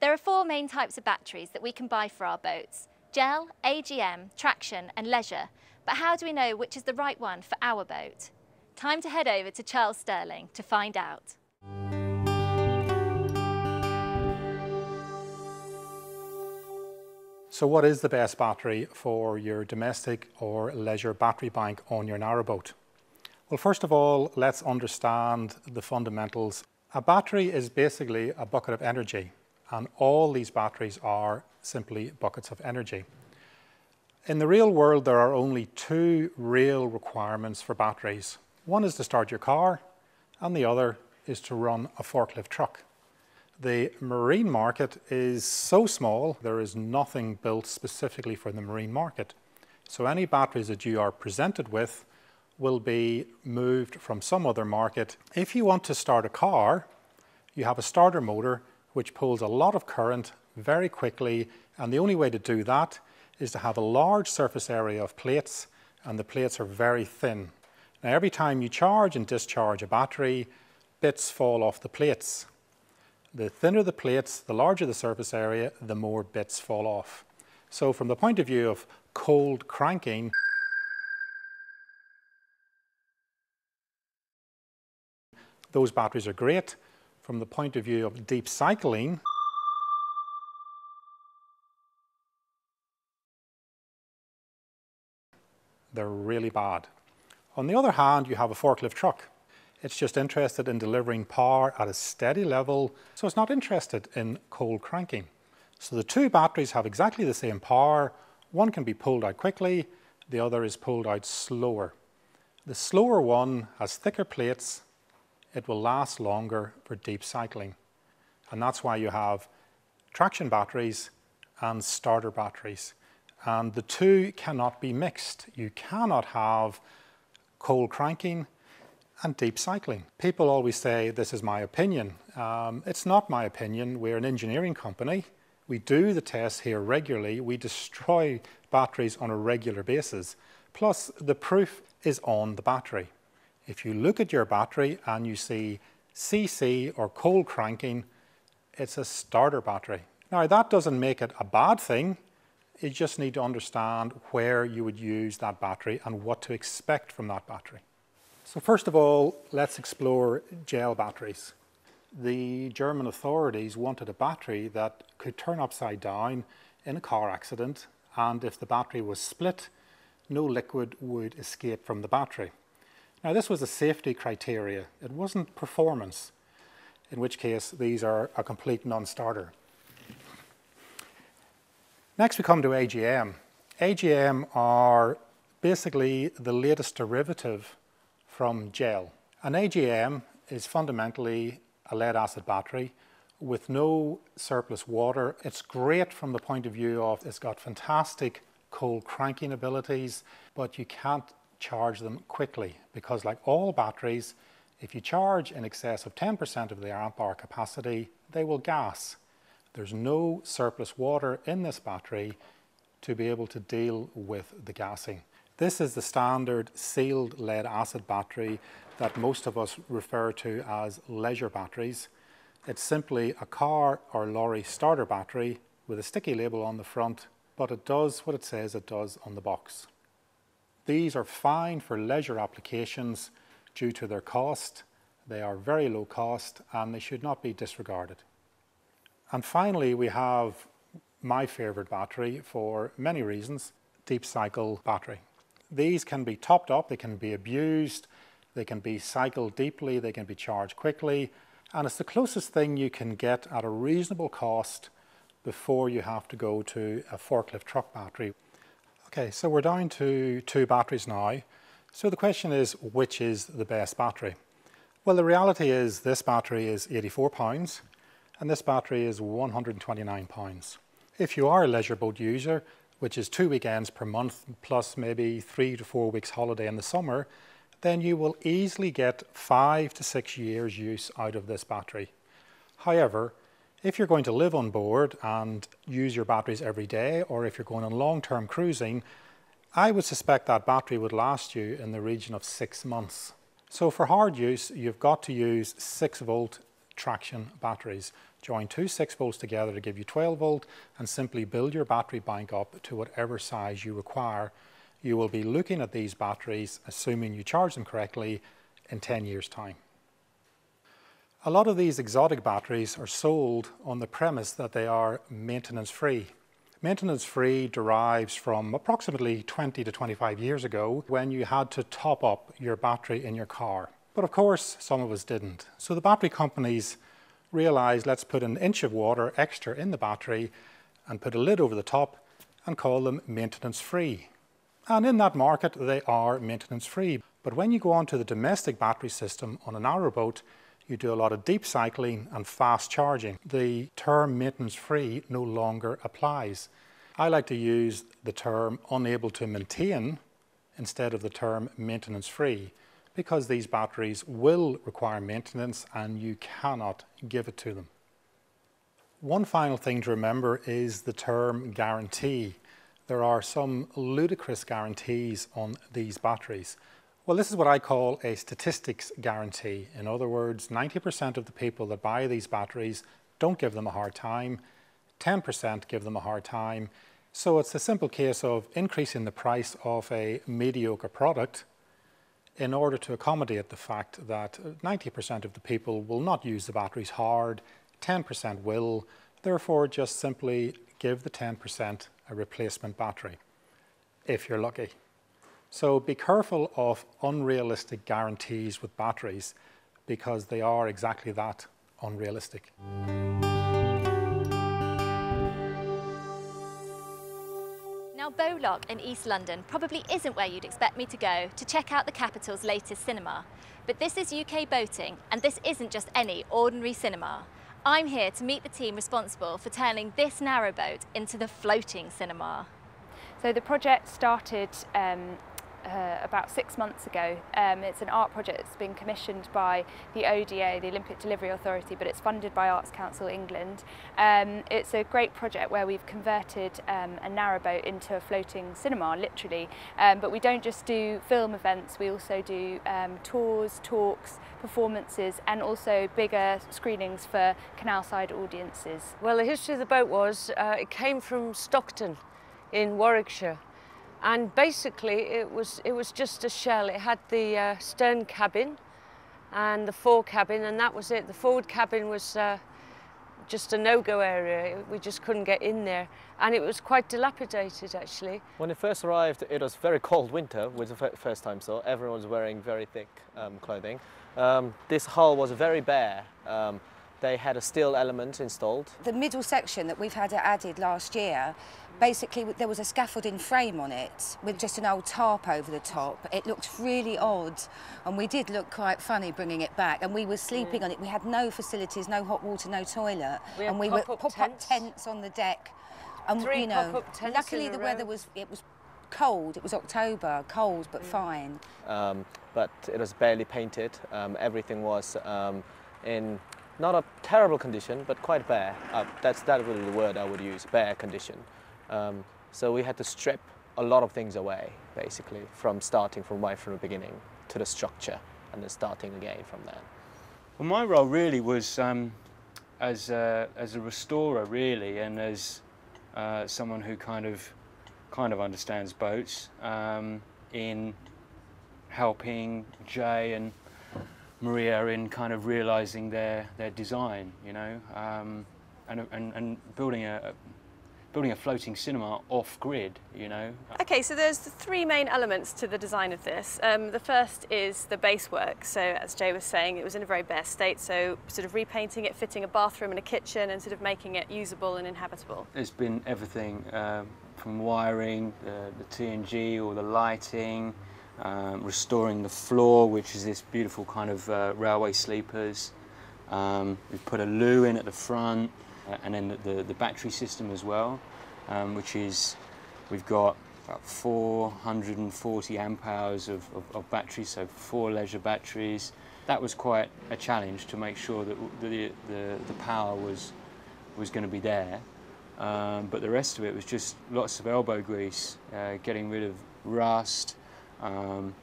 There are four main types of batteries that we can buy for our boats. Gel, AGM, traction and leisure. But how do we know which is the right one for our boat? Time to head over to Charles Sterling to find out. So what is the best battery for your domestic or leisure battery bank on your narrowboat? Well, first of all, let's understand the fundamentals. A battery is basically a bucket of energy, and all these batteries are simply buckets of energy. In the real world, there are only two real requirements for batteries. One is to start your car, and the other is to run a forklift truck. The marine market is so small, there is nothing built specifically for the marine market. So any batteries that you are presented with will be moved from some other market. If you want to start a car, you have a starter motor which pulls a lot of current very quickly and the only way to do that is to have a large surface area of plates and the plates are very thin. Now every time you charge and discharge a battery, bits fall off the plates. The thinner the plates, the larger the surface area, the more bits fall off. So from the point of view of cold cranking, those batteries are great. From the point of view of deep cycling, they're really bad. On the other hand, you have a forklift truck. It's just interested in delivering power at a steady level, so it's not interested in cold cranking. So the two batteries have exactly the same power. One can be pulled out quickly, the other is pulled out slower. The slower one has thicker plates, it will last longer for deep cycling. And that's why you have traction batteries and starter batteries. And the two cannot be mixed. You cannot have cold cranking and deep cycling. People always say, this is my opinion. Um, it's not my opinion. We're an engineering company. We do the tests here regularly. We destroy batteries on a regular basis. Plus, the proof is on the battery. If you look at your battery and you see CC or cold cranking, it's a starter battery. Now, that doesn't make it a bad thing. You just need to understand where you would use that battery and what to expect from that battery. So first of all, let's explore gel batteries. The German authorities wanted a battery that could turn upside down in a car accident and if the battery was split, no liquid would escape from the battery. Now this was a safety criteria, it wasn't performance, in which case these are a complete non-starter. Next we come to AGM. AGM are basically the latest derivative from gel. An AGM is fundamentally a lead acid battery with no surplus water. It's great from the point of view of it's got fantastic cold cranking abilities, but you can't charge them quickly because like all batteries, if you charge in excess of 10% of the amp hour capacity, they will gas. There's no surplus water in this battery to be able to deal with the gassing. This is the standard sealed lead acid battery that most of us refer to as leisure batteries. It's simply a car or lorry starter battery with a sticky label on the front, but it does what it says it does on the box. These are fine for leisure applications due to their cost. They are very low cost and they should not be disregarded. And finally, we have my favorite battery for many reasons, deep cycle battery. These can be topped up, they can be abused, they can be cycled deeply, they can be charged quickly, and it's the closest thing you can get at a reasonable cost before you have to go to a forklift truck battery. Okay, so we're down to two batteries now. So the question is, which is the best battery? Well, the reality is this battery is 84 pounds and this battery is 129 pounds. If you are a leisure boat user, which is two weekends per month plus maybe three to four weeks holiday in the summer, then you will easily get five to six years use out of this battery. However, if you're going to live on board and use your batteries every day, or if you're going on long-term cruising, I would suspect that battery would last you in the region of six months. So for hard use, you've got to use six volt traction batteries. Join two 6 volts together to give you 12 volt and simply build your battery bank up to whatever size you require. You will be looking at these batteries, assuming you charge them correctly, in 10 years' time. A lot of these exotic batteries are sold on the premise that they are maintenance free. Maintenance free derives from approximately 20 to 25 years ago when you had to top up your battery in your car. But of course, some of us didn't. So the battery companies realized let's put an inch of water extra in the battery and put a lid over the top and call them maintenance free. And in that market, they are maintenance free. But when you go onto the domestic battery system on a narrowboat, you do a lot of deep cycling and fast charging. The term maintenance free no longer applies. I like to use the term unable to maintain instead of the term maintenance free because these batteries will require maintenance and you cannot give it to them. One final thing to remember is the term guarantee. There are some ludicrous guarantees on these batteries. Well, this is what I call a statistics guarantee. In other words, 90% of the people that buy these batteries don't give them a hard time, 10% give them a hard time. So it's a simple case of increasing the price of a mediocre product in order to accommodate the fact that 90% of the people will not use the batteries hard, 10% will, therefore just simply give the 10% a replacement battery, if you're lucky. So be careful of unrealistic guarantees with batteries because they are exactly that, unrealistic. Now Bow Lock in East London probably isn't where you'd expect me to go to check out the capital's latest cinema. But this is UK Boating and this isn't just any ordinary cinema. I'm here to meet the team responsible for turning this narrowboat into the floating cinema. So the project started um, uh, about six months ago. Um, it's an art project that's been commissioned by the ODA, the Olympic Delivery Authority, but it's funded by Arts Council England. Um, it's a great project where we've converted um, a narrowboat into a floating cinema, literally. Um, but we don't just do film events, we also do um, tours, talks, performances, and also bigger screenings for canalside audiences. Well, the history of the boat was uh, it came from Stockton in Warwickshire and basically it was it was just a shell. It had the uh, stern cabin and the fore cabin, and that was it. The forward cabin was uh, just a no-go area. We just couldn't get in there, and it was quite dilapidated actually. When it first arrived, it was very cold winter, was the first time so. Everyone was wearing very thick um, clothing. Um, this hull was very bare. Um, they had a steel element installed. The middle section that we've had added last year, basically there was a scaffolding frame on it with just an old tarp over the top. It looked really odd and we did look quite funny bringing it back and we were sleeping yeah. on it. We had no facilities, no hot water, no toilet. We and we pop were pop tents. tents on the deck. And Three you know, pop-up tents luckily the weather was it was cold. It was October, cold but mm. fine. Um, but it was barely painted. Um, everything was um, in not a terrible condition, but quite bare. Uh, that's that be the word I would use, bare condition. Um, so we had to strip a lot of things away, basically, from starting from right from the beginning to the structure, and then starting again from there. Well, my role really was um, as a, as a restorer, really, and as uh, someone who kind of kind of understands boats um, in helping Jay and Maria in kind of realizing their their design, you know, um, and, and and building a building a floating cinema off grid, you know. Okay, so there's three main elements to the design of this. Um, the first is the base work. So as Jay was saying, it was in a very bare state. So sort of repainting it, fitting a bathroom and a kitchen, and sort of making it usable and inhabitable. It's been everything um, from wiring, uh, the TNG, or the lighting um, restoring the floor, which is this beautiful kind of uh, railway sleepers. Um, we've put a loo in at the front, uh, and then the, the, the, battery system as well, um, which is we've got about 440 amp hours of, of, of, batteries, so four leisure batteries. That was quite a challenge to make sure that the, the, the power was, was going to be there. Um, but the rest of it was just lots of elbow grease, uh, getting rid of rust, um,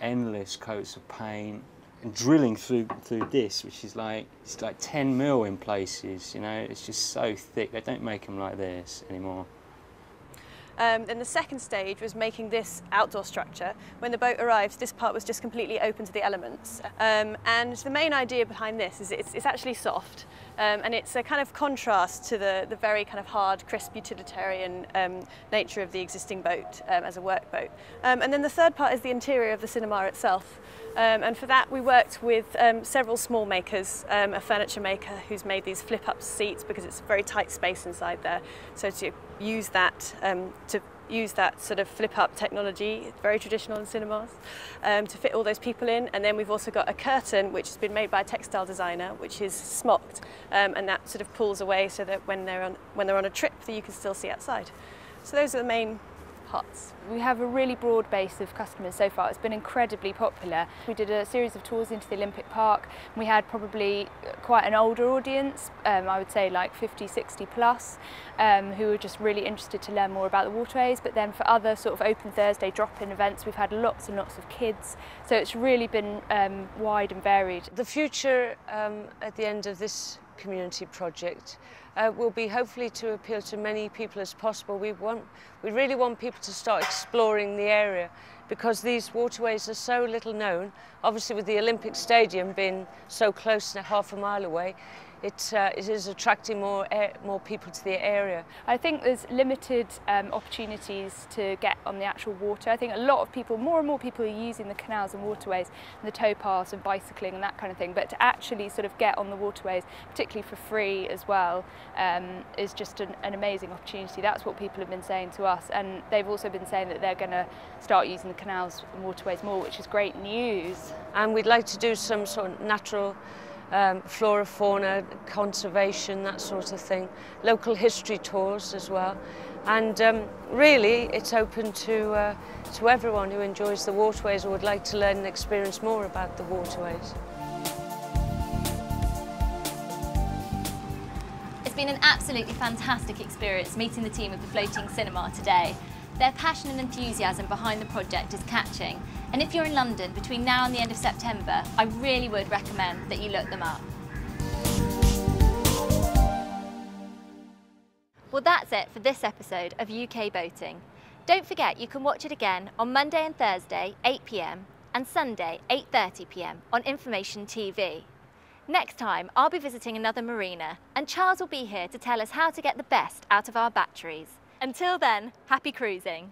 endless coats of paint, and drilling through through this, which is like it's like 10 mil in places. You know, it's just so thick. They don't make them like this anymore. Um, then the second stage was making this outdoor structure. When the boat arrived, this part was just completely open to the elements. Um, and the main idea behind this is it's, it's actually soft. Um, and it's a kind of contrast to the, the very kind of hard, crisp utilitarian um, nature of the existing boat um, as a workboat. Um, and then the third part is the interior of the cinema itself. Um, and for that we worked with um, several small makers, a furniture maker who's made these flip up seats because it's a very tight space inside there. So to use that, to use that sort of flip up technology, very traditional in cinemas, um, to fit all those people in. And then we've also got a curtain which has been made by a textile designer, which is smocked, um, and that sort of pulls away so that when they're on when they're on a trip, that you can still see outside. So those are the main pots. We have a really broad base of customers so far. It's been incredibly popular. We did a series of tours into the Olympic Park. We had probably quite an older audience, um, I would say like 50, 60 plus, um, who were just really interested to learn more about the waterways. But then for other sort of open Thursday drop-in events, we've had lots and lots of kids. So it's really been um, wide and varied. The future um, at the end of this community project uh, will be hopefully to appeal to many people as possible. We, want, we really want people to start exploring the area because these waterways are so little known. Obviously with the Olympic Stadium being so close, half a mile away, it, uh, it is attracting more, air, more people to the area. I think there's limited um, opportunities to get on the actual water. I think a lot of people, more and more people are using the canals and waterways, and the towpaths and bicycling and that kind of thing, but to actually sort of get on the waterways, particularly for free as well, um, is just an, an amazing opportunity. That's what people have been saying to us, and they've also been saying that they're going to start using the canals and waterways more, which is great news. And we'd like to do some sort of natural um, flora, fauna, conservation, that sort of thing. Local history tours as well. And um, really, it's open to, uh, to everyone who enjoys the waterways or would like to learn and experience more about the waterways. It's been an absolutely fantastic experience meeting the team of the Floating Cinema today. Their passion and enthusiasm behind the project is catching, and if you're in London between now and the end of September, I really would recommend that you look them up. Well, that's it for this episode of UK Boating. Don't forget you can watch it again on Monday and Thursday, 8pm, and Sunday, 8.30pm on Information TV. Next time, I'll be visiting another marina, and Charles will be here to tell us how to get the best out of our batteries. Until then, happy cruising.